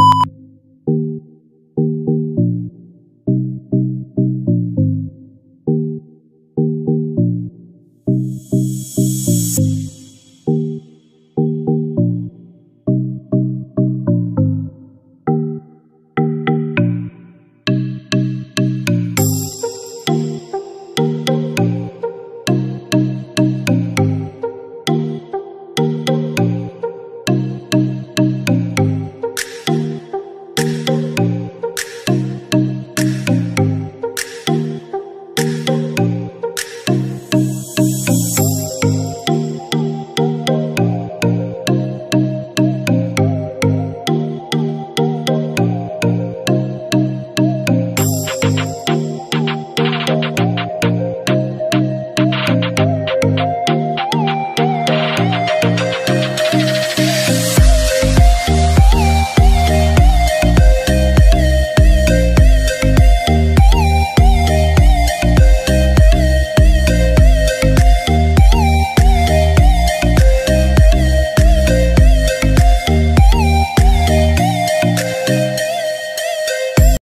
you